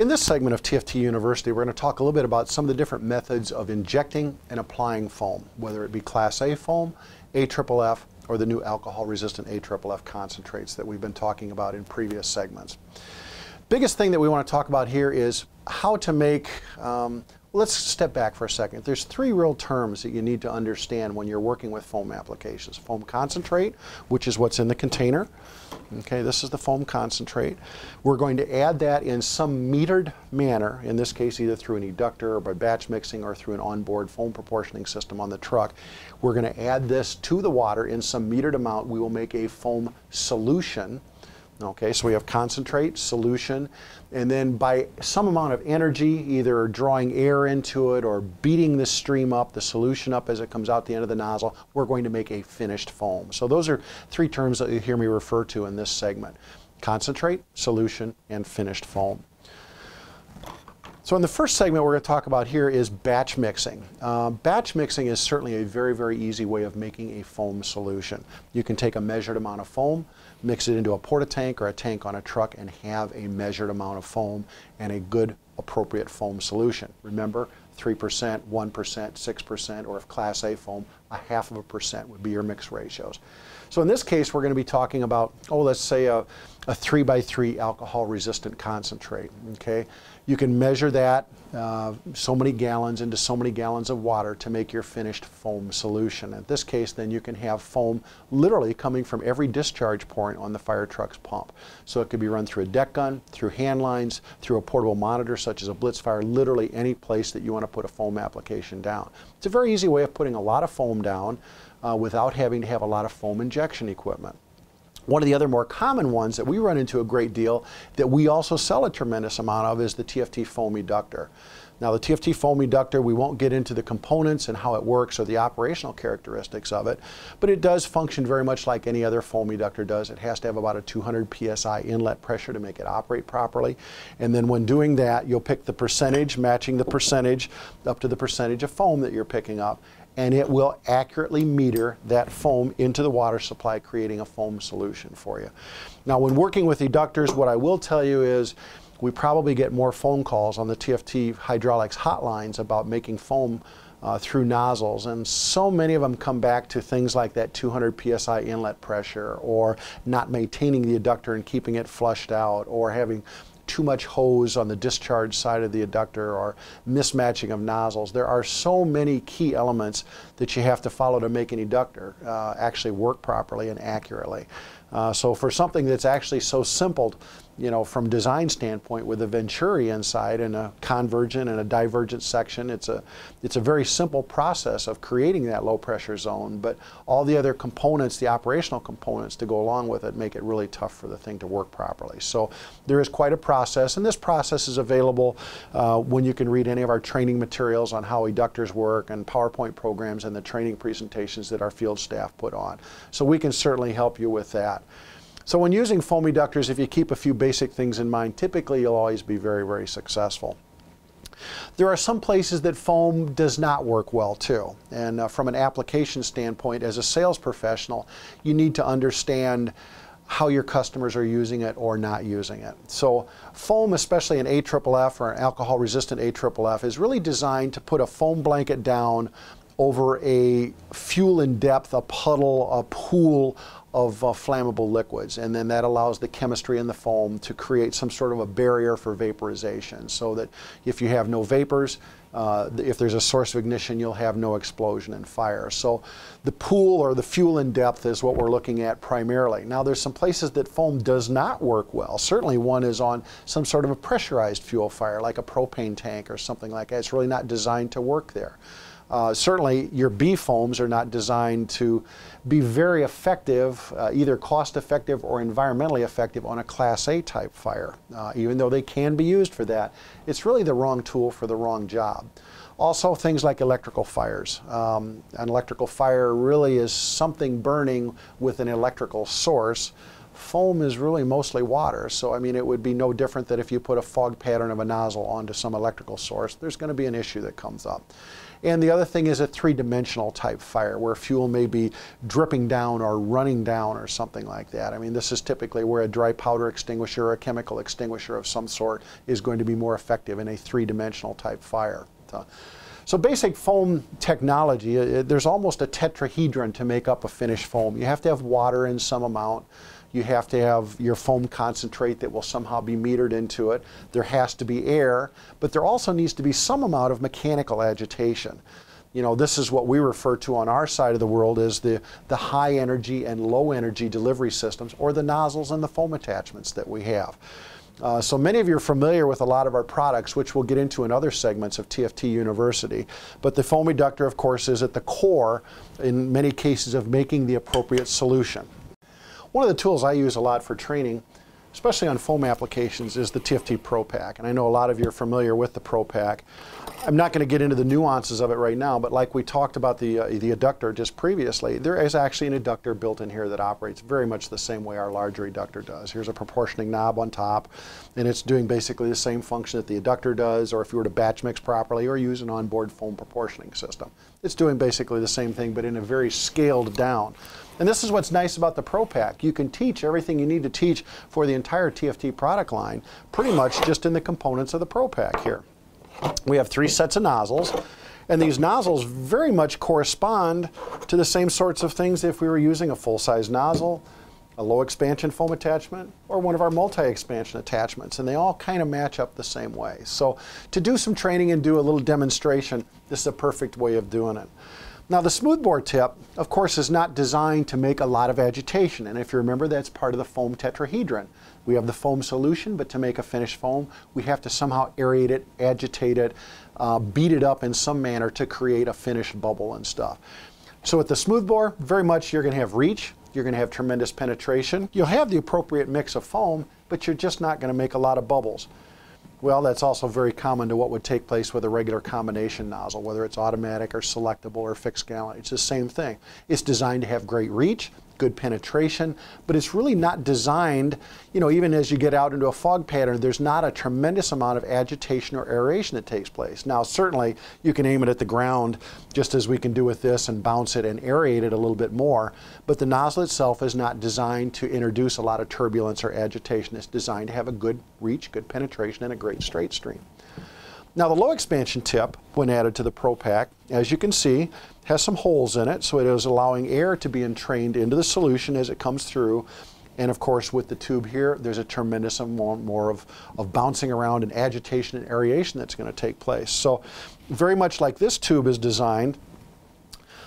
In this segment of TFT University, we're going to talk a little bit about some of the different methods of injecting and applying foam, whether it be Class A foam, AFFF, or the new alcohol-resistant AFFF concentrates that we've been talking about in previous segments. Biggest thing that we want to talk about here is how to make um, Let's step back for a second. There's three real terms that you need to understand when you're working with foam applications. Foam concentrate, which is what's in the container. Okay, this is the foam concentrate. We're going to add that in some metered manner, in this case either through an eductor or by batch mixing or through an onboard foam proportioning system on the truck. We're going to add this to the water in some metered amount. We will make a foam solution Okay, so we have concentrate, solution, and then by some amount of energy, either drawing air into it or beating the stream up, the solution up as it comes out the end of the nozzle, we're going to make a finished foam. So those are three terms that you hear me refer to in this segment. Concentrate, solution, and finished foam. So in the first segment we're going to talk about here is batch mixing. Uh, batch mixing is certainly a very, very easy way of making a foam solution. You can take a measured amount of foam, mix it into a porta tank or a tank on a truck and have a measured amount of foam and a good appropriate foam solution. Remember, 3%, 1%, 6%, or if Class A foam, a half of a percent would be your mix ratios. So in this case, we're going to be talking about, oh, let's say a, a 3 by 3 alcohol resistant concentrate, okay? You can measure that uh, so many gallons into so many gallons of water to make your finished foam solution. In this case, then you can have foam literally coming from every discharge point on the fire truck's pump. So it could be run through a deck gun, through hand lines, through a portable monitor such as a Blitzfire, literally any place that you want to put a foam application down. It's a very easy way of putting a lot of foam down uh, without having to have a lot of foam injection equipment. One of the other more common ones that we run into a great deal that we also sell a tremendous amount of is the TFT foam eductor. Now the TFT foam eductor, we won't get into the components and how it works or the operational characteristics of it, but it does function very much like any other foam eductor does. It has to have about a 200 psi inlet pressure to make it operate properly. And then when doing that, you'll pick the percentage, matching the percentage up to the percentage of foam that you're picking up, and it will accurately meter that foam into the water supply, creating a foam solution for you. Now, when working with eductors, what I will tell you is we probably get more phone calls on the TFT hydraulics hotlines about making foam uh, through nozzles, and so many of them come back to things like that 200 psi inlet pressure, or not maintaining the eductor and keeping it flushed out, or having too much hose on the discharge side of the eductor or mismatching of nozzles. There are so many key elements that you have to follow to make an eductor uh, actually work properly and accurately. Uh, so for something that's actually so simple you know, from design standpoint with a venturi inside and a convergent and a divergent section. It's a, it's a very simple process of creating that low pressure zone, but all the other components, the operational components to go along with it make it really tough for the thing to work properly. So there is quite a process, and this process is available uh, when you can read any of our training materials on how eductors work and PowerPoint programs and the training presentations that our field staff put on. So we can certainly help you with that. So when using foam eductors, if you keep a few basic things in mind, typically you'll always be very, very successful. There are some places that foam does not work well too. And uh, from an application standpoint, as a sales professional, you need to understand how your customers are using it or not using it. So foam, especially an AFFF or an alcohol resistant AFFF, is really designed to put a foam blanket down over a fuel in depth, a puddle, a pool of uh, flammable liquids. And then that allows the chemistry in the foam to create some sort of a barrier for vaporization so that if you have no vapors, uh, if there's a source of ignition, you'll have no explosion and fire. So the pool or the fuel in depth is what we're looking at primarily. Now there's some places that foam does not work well. Certainly one is on some sort of a pressurized fuel fire like a propane tank or something like that. It's really not designed to work there. Uh, certainly, your B foams are not designed to be very effective, uh, either cost effective or environmentally effective on a Class A type fire. Uh, even though they can be used for that, it's really the wrong tool for the wrong job. Also, things like electrical fires. Um, an electrical fire really is something burning with an electrical source foam is really mostly water. So, I mean, it would be no different that if you put a fog pattern of a nozzle onto some electrical source, there's going to be an issue that comes up. And the other thing is a three-dimensional type fire where fuel may be dripping down or running down or something like that. I mean, this is typically where a dry powder extinguisher or a chemical extinguisher of some sort is going to be more effective in a three-dimensional type fire. So, so basic foam technology, uh, there's almost a tetrahedron to make up a finished foam. You have to have water in some amount. You have to have your foam concentrate that will somehow be metered into it. There has to be air, but there also needs to be some amount of mechanical agitation. You know, this is what we refer to on our side of the world as the, the high energy and low energy delivery systems or the nozzles and the foam attachments that we have. Uh, so many of you are familiar with a lot of our products, which we'll get into in other segments of TFT University. But the foam eductor, of course, is at the core, in many cases, of making the appropriate solution. One of the tools I use a lot for training, especially on foam applications, is the TFT Pro Pack. And I know a lot of you are familiar with the Pro Pack. I'm not going to get into the nuances of it right now, but like we talked about the, uh, the eductor just previously, there is actually an eductor built in here that operates very much the same way our larger eductor does. Here's a proportioning knob on top, and it's doing basically the same function that the eductor does, or if you were to batch mix properly or use an onboard foam proportioning system. It's doing basically the same thing, but in a very scaled down. And this is what's nice about the Pro Pack. You can teach everything you need to teach for the entire TFT product line pretty much just in the components of the Pro Pack here. We have three sets of nozzles. And these nozzles very much correspond to the same sorts of things if we were using a full-size nozzle, a low expansion foam attachment, or one of our multi-expansion attachments. And they all kind of match up the same way. So to do some training and do a little demonstration, this is a perfect way of doing it. Now the smoothbore tip, of course, is not designed to make a lot of agitation. And if you remember, that's part of the foam tetrahedron. We have the foam solution, but to make a finished foam, we have to somehow aerate it, agitate it, uh, beat it up in some manner to create a finished bubble and stuff. So with the smoothbore, very much you're going to have reach, you're going to have tremendous penetration. You'll have the appropriate mix of foam, but you're just not going to make a lot of bubbles. Well, that's also very common to what would take place with a regular combination nozzle, whether it's automatic or selectable or fixed gallon. It's the same thing. It's designed to have great reach, good penetration, but it's really not designed, you know, even as you get out into a fog pattern, there's not a tremendous amount of agitation or aeration that takes place. Now, certainly you can aim it at the ground just as we can do with this and bounce it and aerate it a little bit more, but the nozzle itself is not designed to introduce a lot of turbulence or agitation. It's designed to have a good reach, good penetration, and a great straight stream. Now the low expansion tip, when added to the Pro Pack, as you can see, has some holes in it, so it is allowing air to be entrained into the solution as it comes through. And of course, with the tube here, there's a tremendous amount more of, of bouncing around and agitation and aeration that's going to take place. So very much like this tube is designed,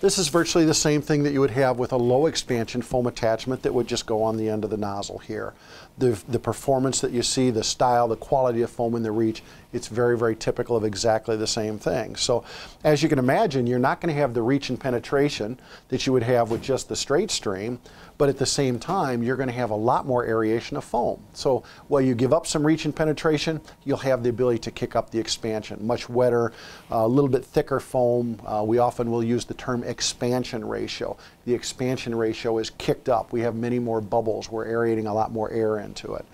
this is virtually the same thing that you would have with a low expansion foam attachment that would just go on the end of the nozzle here. The, the performance that you see, the style, the quality of foam and the reach, it's very, very typical of exactly the same thing. So as you can imagine, you're not going to have the reach and penetration that you would have with just the straight stream, but at the same time, you're going to have a lot more aeration of foam. So while you give up some reach and penetration, you'll have the ability to kick up the expansion. Much wetter, uh, a little bit thicker foam. Uh, we often will use the term expansion ratio. The expansion ratio is kicked up. We have many more bubbles. We're aerating a lot more air into it.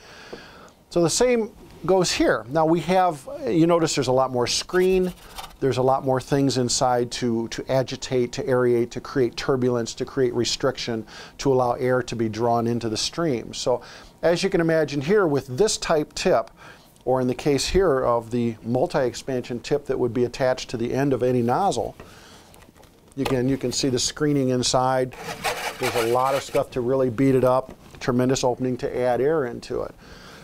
So the same goes here. Now we have, you notice there's a lot more screen. There's a lot more things inside to, to agitate, to aerate, to create turbulence, to create restriction, to allow air to be drawn into the stream. So as you can imagine here with this type tip, or in the case here of the multi-expansion tip that would be attached to the end of any nozzle, again, you can see the screening inside. There's a lot of stuff to really beat it up, tremendous opening to add air into it.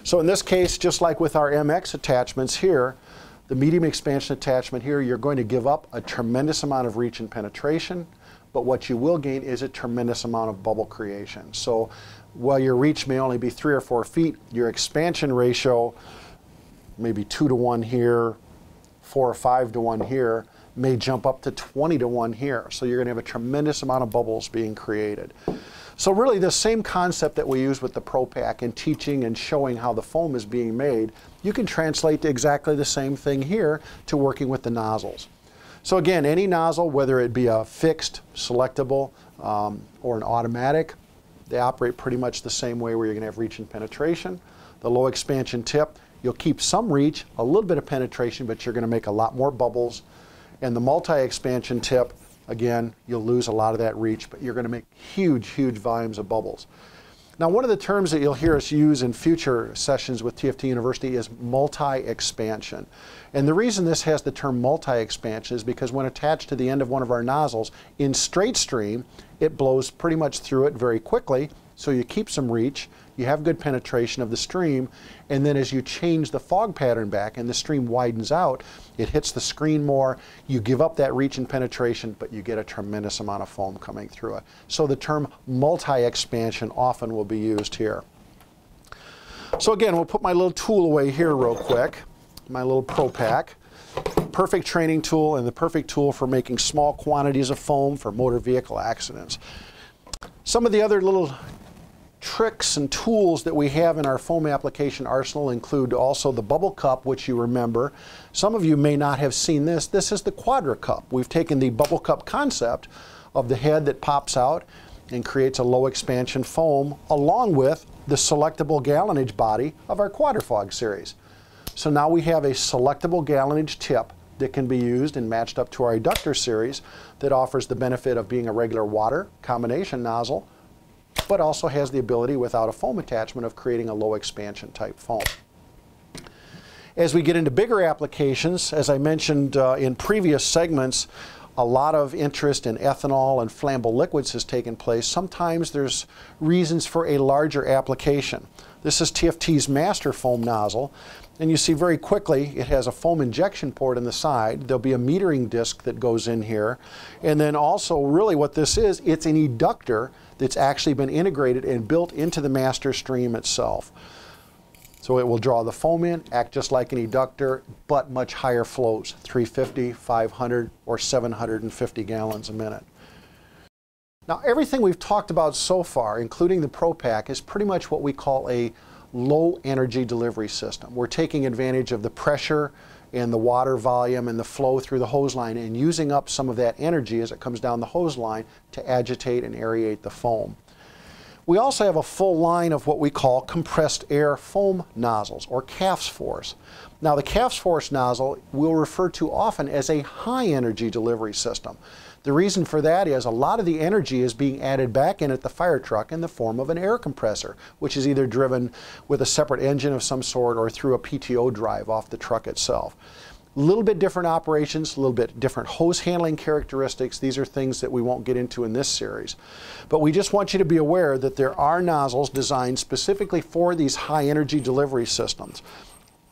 So in this case, just like with our MX attachments here, the medium expansion attachment here, you're going to give up a tremendous amount of reach and penetration, but what you will gain is a tremendous amount of bubble creation. So while your reach may only be three or four feet, your expansion ratio, maybe two to one here, four or five to one here, may jump up to 20 to one here. So you're going to have a tremendous amount of bubbles being created. So really the same concept that we use with the ProPack in teaching and showing how the foam is being made, you can translate exactly the same thing here to working with the nozzles. So again, any nozzle, whether it be a fixed, selectable, um, or an automatic, they operate pretty much the same way where you're going to have reach and penetration. The low expansion tip, you'll keep some reach, a little bit of penetration, but you're going to make a lot more bubbles. And the multi-expansion tip, again, you'll lose a lot of that reach, but you're going to make huge, huge volumes of bubbles. Now, one of the terms that you'll hear us use in future sessions with TFT University is multi-expansion. And the reason this has the term multi-expansion is because when attached to the end of one of our nozzles in straight stream, it blows pretty much through it very quickly, so you keep some reach, you have good penetration of the stream, and then as you change the fog pattern back and the stream widens out, it hits the screen more, you give up that reach and penetration, but you get a tremendous amount of foam coming through it. So the term multi-expansion often will be used here. So again, we'll put my little tool away here real quick, my little Pro Pack. Perfect training tool and the perfect tool for making small quantities of foam for motor vehicle accidents. Some of the other little tricks and tools that we have in our foam application arsenal include also the bubble cup, which you remember. Some of you may not have seen this. This is the Quadra cup. We've taken the bubble cup concept of the head that pops out and creates a low expansion foam along with the selectable gallonage body of our Quadrafog series. So now we have a selectable gallonage tip that can be used and matched up to our Eductor series that offers the benefit of being a regular water combination nozzle but also has the ability without a foam attachment of creating a low expansion type foam. As we get into bigger applications, as I mentioned uh, in previous segments, a lot of interest in ethanol and flammable liquids has taken place. Sometimes there's reasons for a larger application. This is TFT's master foam nozzle. And you see very quickly it has a foam injection port in the side. There'll be a metering disc that goes in here. And then also really what this is, it's an eductor that's actually been integrated and built into the master stream itself. So it will draw the foam in, act just like an eductor, but much higher flows, 350, 500, or 750 gallons a minute. Now everything we've talked about so far, including the ProPack, is pretty much what we call a low energy delivery system. We're taking advantage of the pressure and the water volume and the flow through the hose line and using up some of that energy as it comes down the hose line to agitate and aerate the foam. We also have a full line of what we call compressed air foam nozzles or CAFS force. Now the CAFS force nozzle we'll refer to often as a high energy delivery system. The reason for that is a lot of the energy is being added back in at the fire truck in the form of an air compressor, which is either driven with a separate engine of some sort or through a PTO drive off the truck itself. A little bit different operations, a little bit different hose handling characteristics. These are things that we won't get into in this series. But we just want you to be aware that there are nozzles designed specifically for these high energy delivery systems.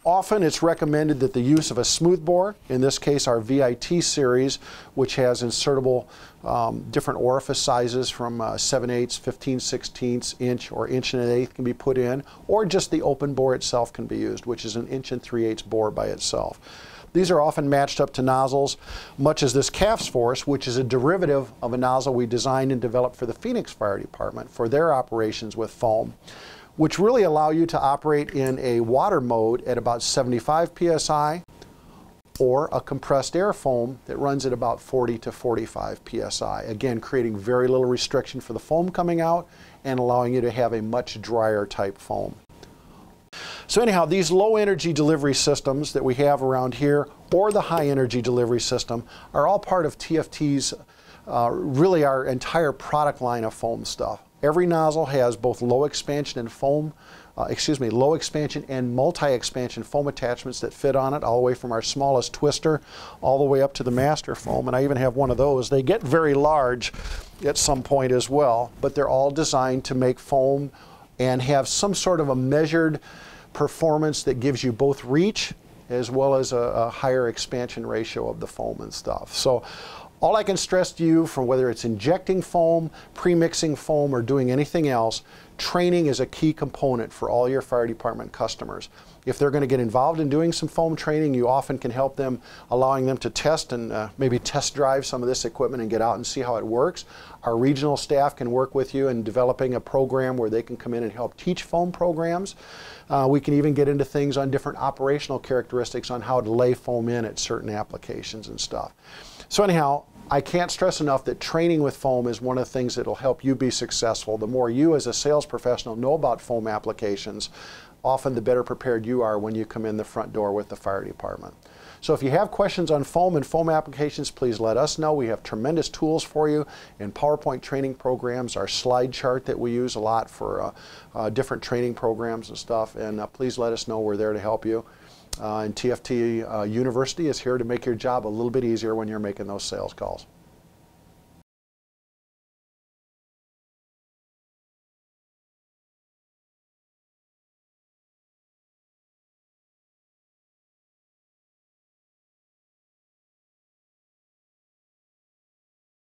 Often it's recommended that the use of a smooth bore, in this case our VIT series, which has insertable um, different orifice sizes from uh, 7 8 15 16 inch or inch and an eighth can be put in, or just the open bore itself can be used, which is an inch and 3 eighths bore by itself. These are often matched up to nozzles, much as this CAFS force, which is a derivative of a nozzle we designed and developed for the Phoenix Fire Department for their operations with foam which really allow you to operate in a water mode at about 75 psi or a compressed air foam that runs at about 40 to 45 psi. Again, creating very little restriction for the foam coming out and allowing you to have a much drier type foam. So anyhow, these low energy delivery systems that we have around here or the high energy delivery system are all part of TFT's, uh, really our entire product line of foam stuff. Every nozzle has both low expansion and foam, uh, excuse me, low expansion and multi-expansion foam attachments that fit on it all the way from our smallest twister all the way up to the master foam. And I even have one of those. They get very large at some point as well, but they're all designed to make foam and have some sort of a measured performance that gives you both reach as well as a, a higher expansion ratio of the foam and stuff. So all I can stress to you from whether it's injecting foam, pre-mixing foam, or doing anything else, training is a key component for all your fire department customers. If they're going to get involved in doing some foam training, you often can help them, allowing them to test and uh, maybe test drive some of this equipment and get out and see how it works. Our regional staff can work with you in developing a program where they can come in and help teach foam programs. Uh, we can even get into things on different operational characteristics on how to lay foam in at certain applications and stuff. So anyhow, I can't stress enough that training with foam is one of the things that will help you be successful. The more you as a sales professional know about foam applications, often the better prepared you are when you come in the front door with the fire department. So if you have questions on foam and foam applications, please let us know. We have tremendous tools for you in PowerPoint training programs, our slide chart that we use a lot for uh, uh, different training programs and stuff. And uh, please let us know. We're there to help you. Uh, and TFT uh, University is here to make your job a little bit easier when you're making those sales calls.